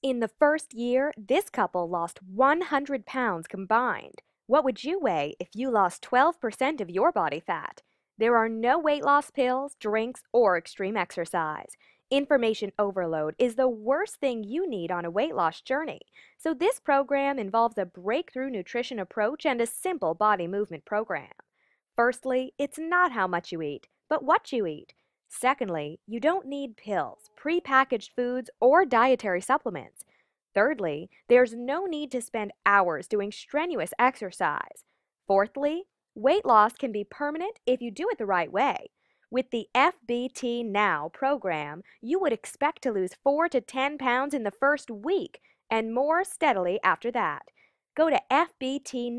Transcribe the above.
In the first year, this couple lost 100 pounds combined. What would you weigh if you lost 12% of your body fat? There are no weight loss pills, drinks, or extreme exercise. Information overload is the worst thing you need on a weight loss journey. So this program involves a breakthrough nutrition approach and a simple body movement program. Firstly, it's not how much you eat, but what you eat. Secondly, you don't need pills, prepackaged foods, or dietary supplements. Thirdly, there's no need to spend hours doing strenuous exercise. Fourthly, weight loss can be permanent if you do it the right way. With the FBT Now program, you would expect to lose 4 to 10 pounds in the first week and more steadily after that. Go to fbtnow.in.